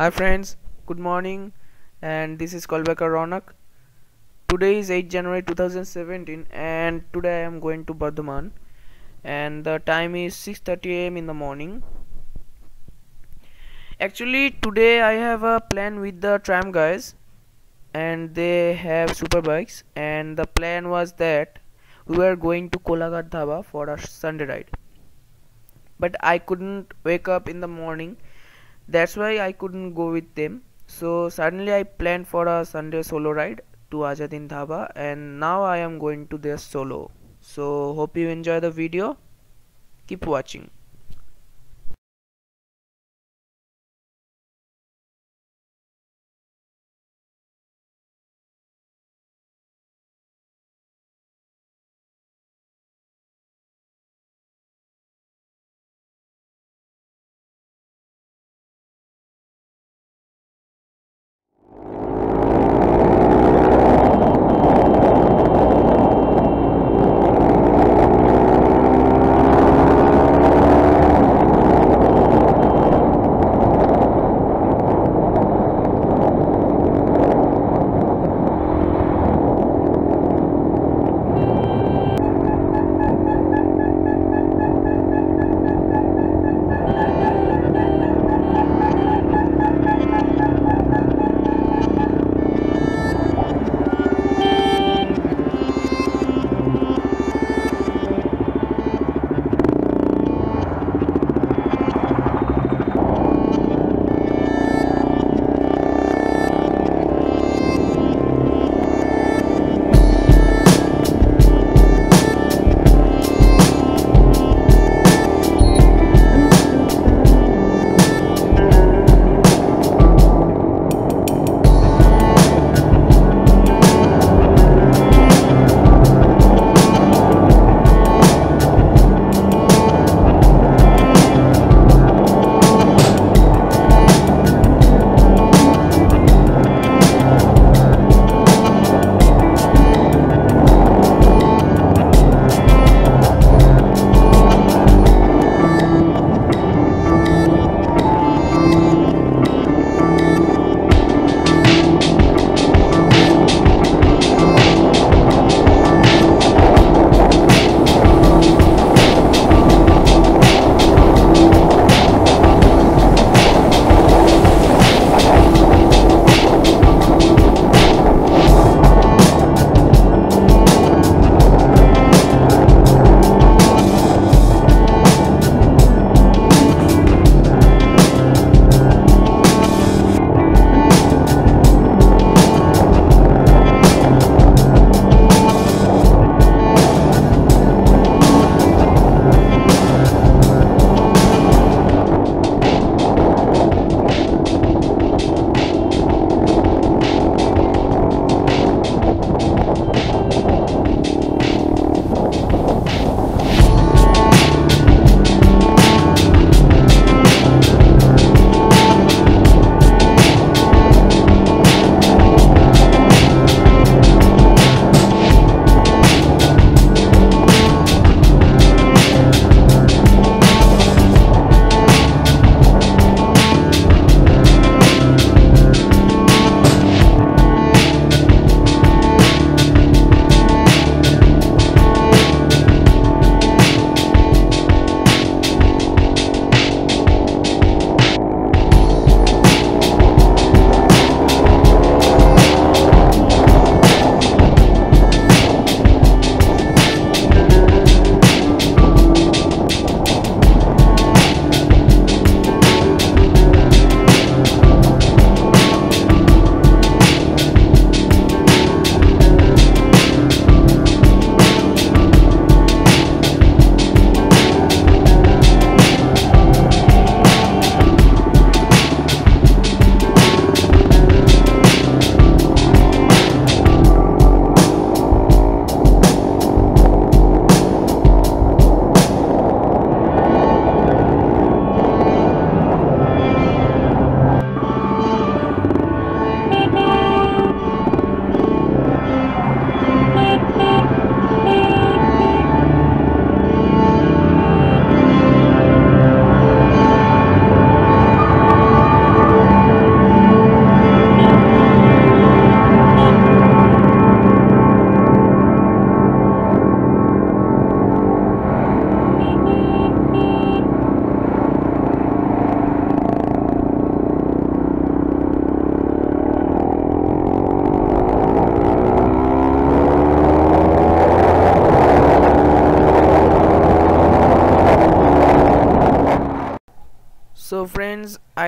Hi friends, good morning and this is Kolbiker Rounak. Today is 8 January 2017 and today I am going to Bardhaman and the time is 6:30 am in the morning. Actually today I have a plan with the tram guys and they have super bikes and the plan was that we were going to Kolaghat Dhaba for a Sunday ride. But I couldn't wake up in the morning that's why I couldn't go with them. So suddenly I planned for a Sunday solo ride to Azzadhind Dhaba and now I am going to their solo. So hope you enjoy the video. Keep watching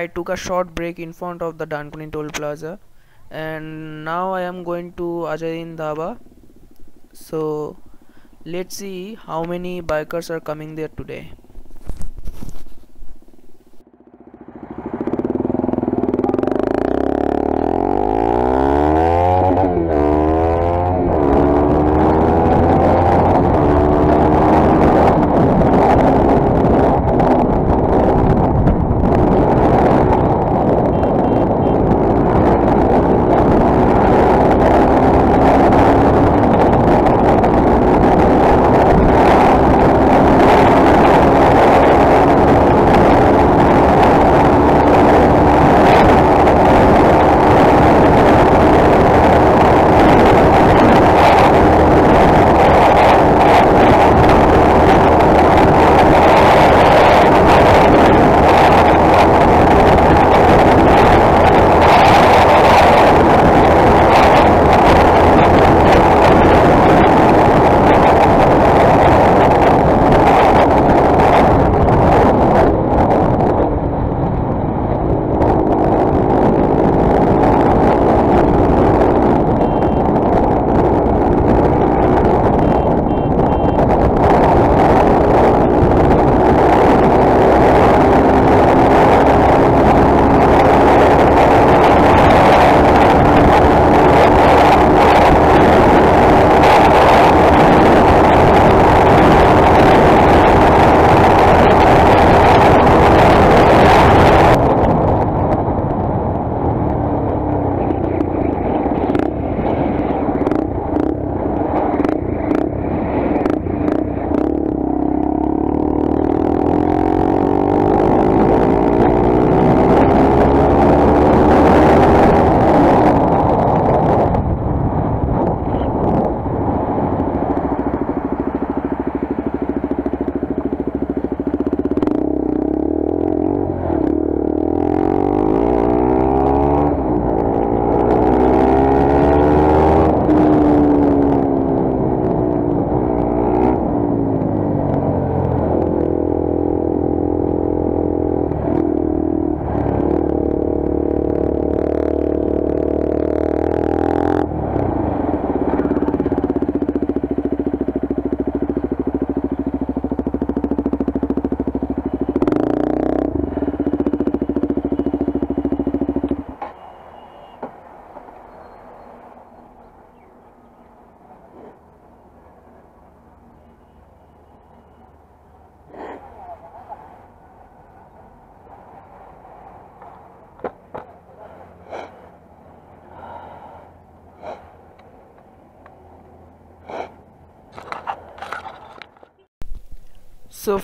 I took a short break in front of the Dankuni toll plaza. And now I am going to Azzadhind Dhaba. So let's see how many bikers are coming there today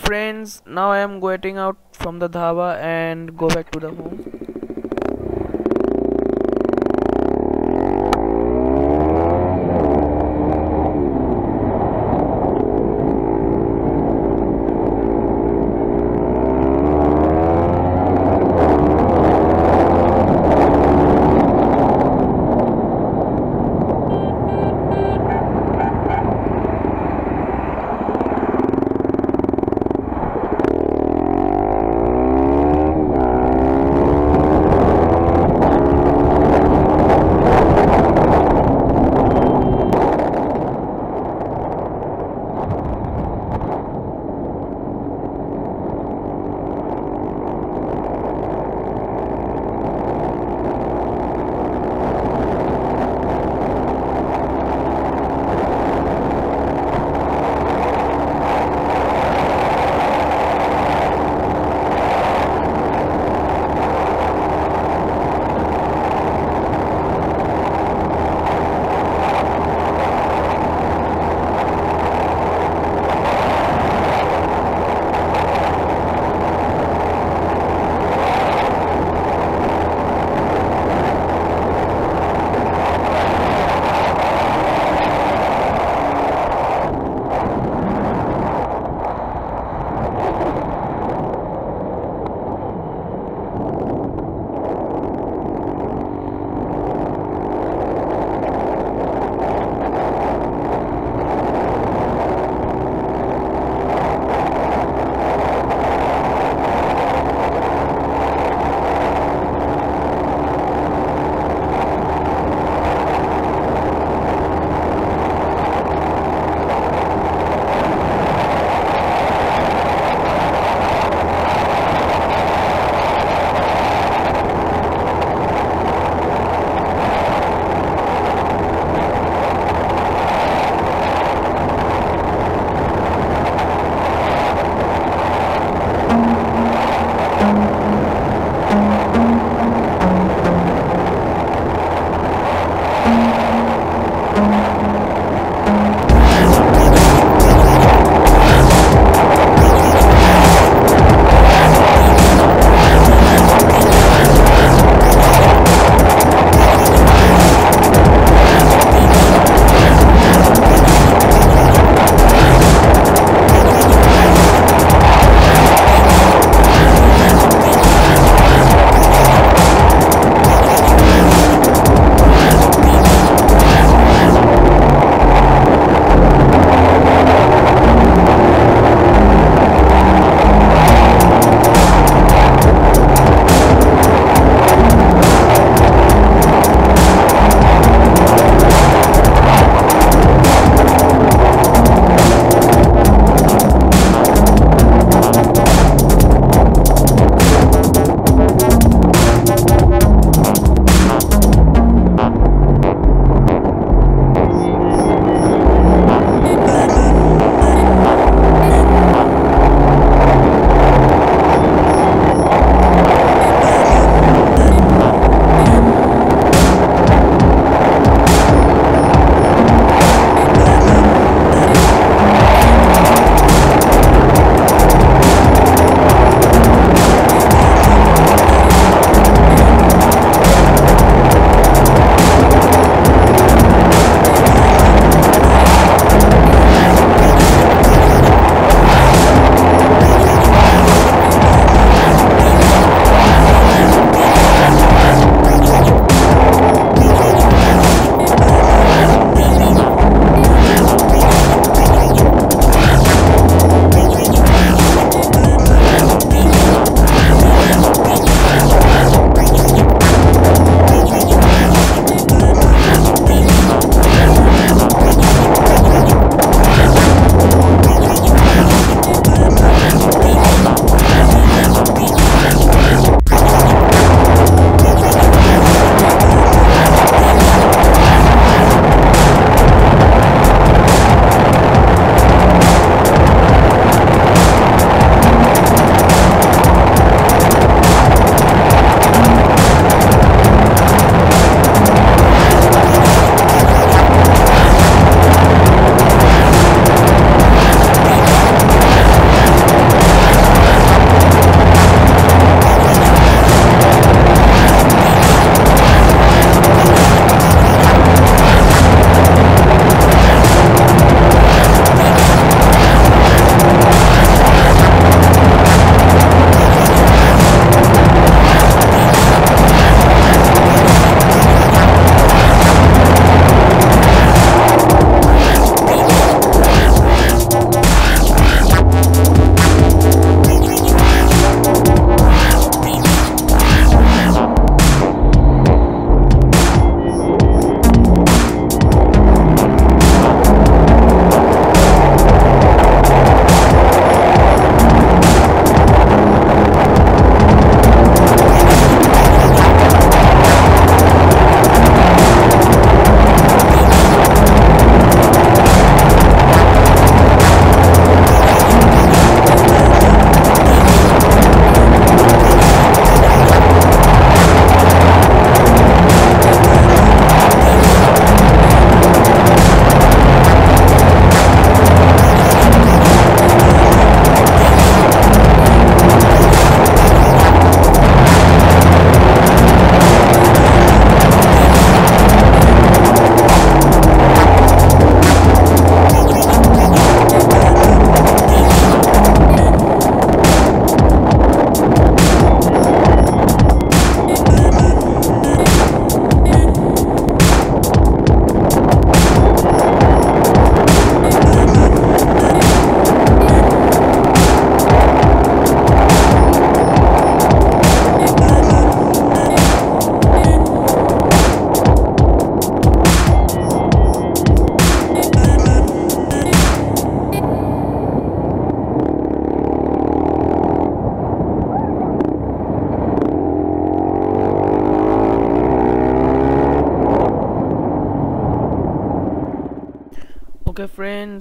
friends now I am getting out from the dhaba and go back to the home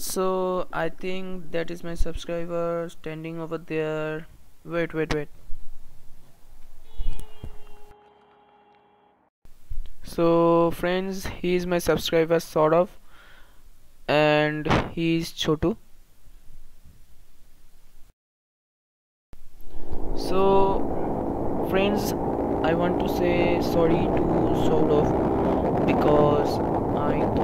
so I think that is my subscriber standing over there. Wait wait wait. So friends he is my subscriber sort of and he is Chotu. So friends I want to say sorry to sort of because I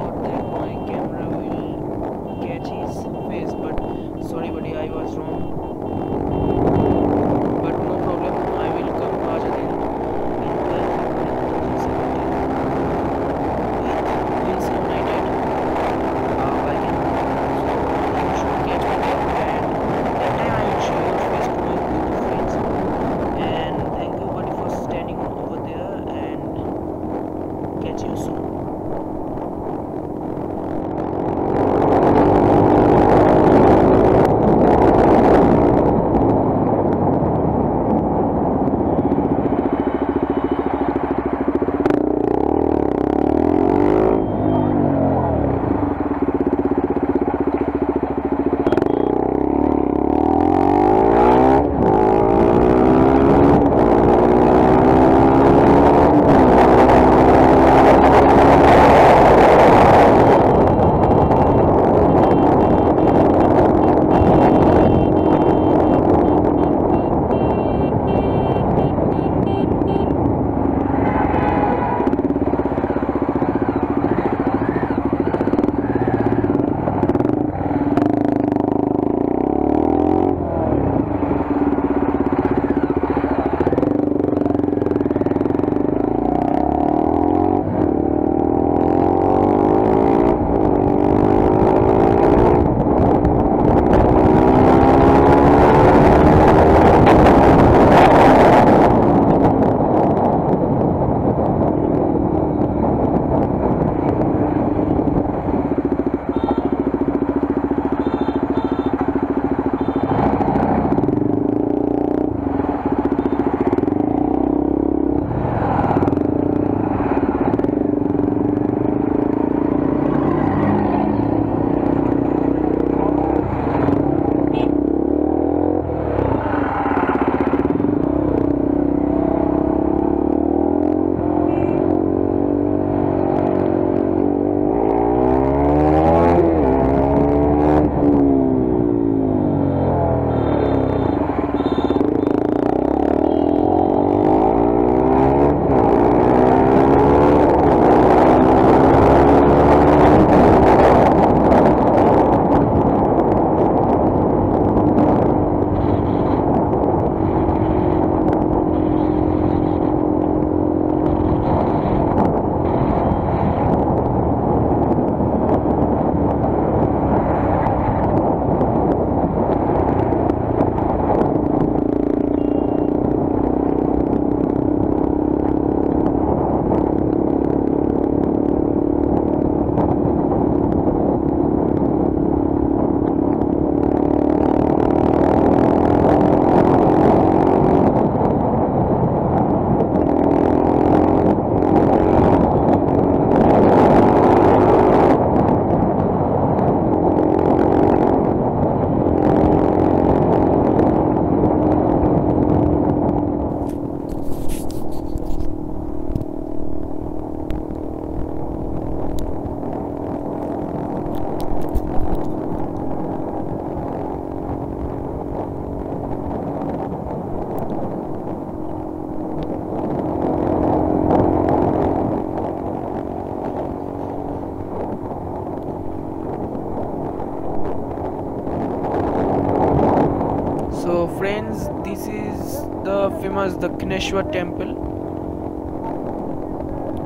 the temple.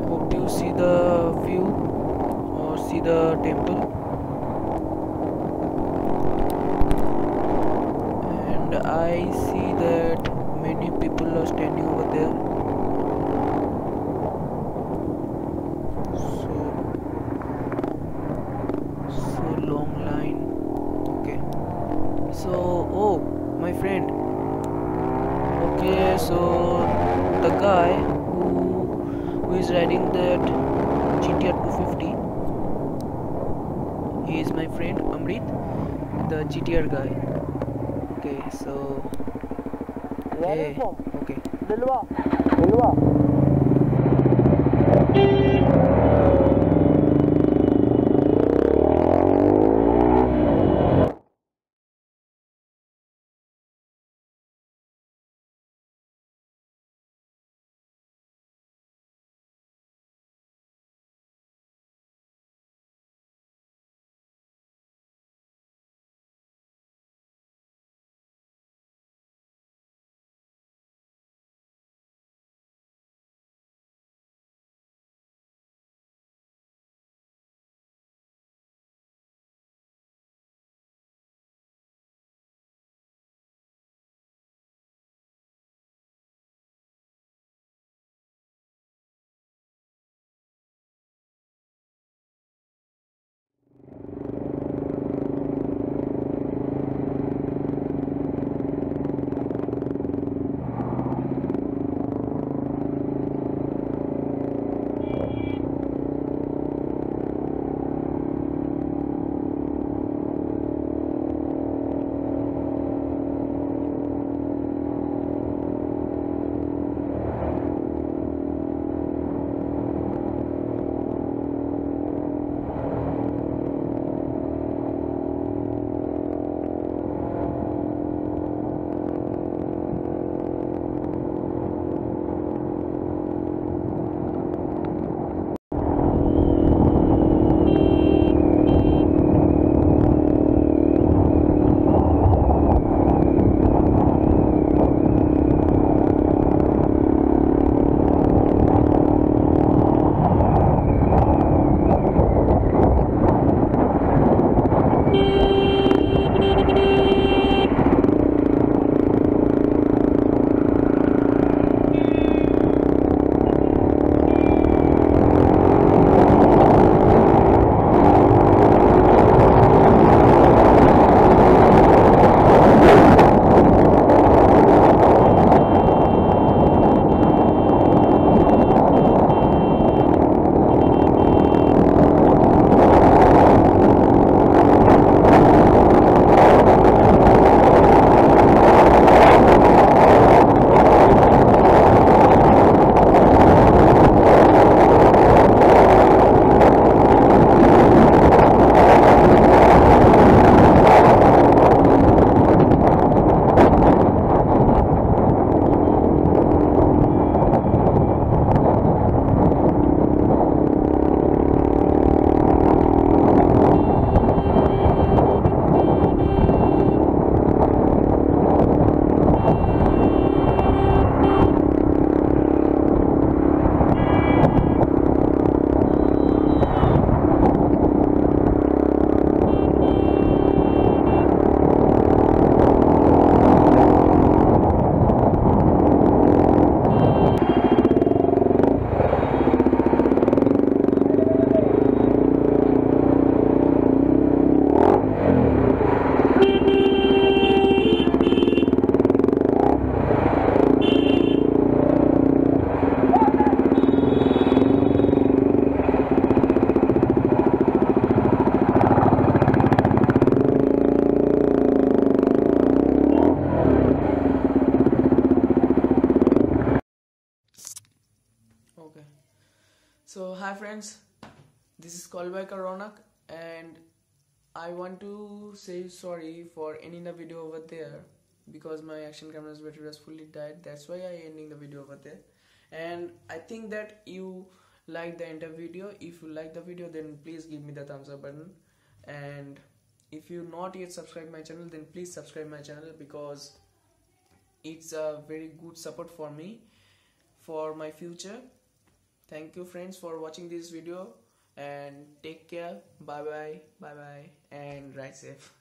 Hope you see the view or see the temple. And I see that many people are standing over there. So so long line. Okay. So oh my friend Okay, so the guy who, who is riding that GTR 250, he is my friend Amrit, the GTR guy. Okay, so. Hey, Okay. Dilwa. Dilwa. Friends this is Kolbiker Rounak and I want to say sorry for ending the video over there because my action camera's battery was fully died. That's why I ending the video over there. And I think that you like the entire video. If you like the video then please give me the thumbs up button. And if you not yet subscribe my channel then please subscribe my channel because it's a very good support for me for my future thank you friends for watching this video. And take care. Bye bye bye bye and ride safe